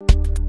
you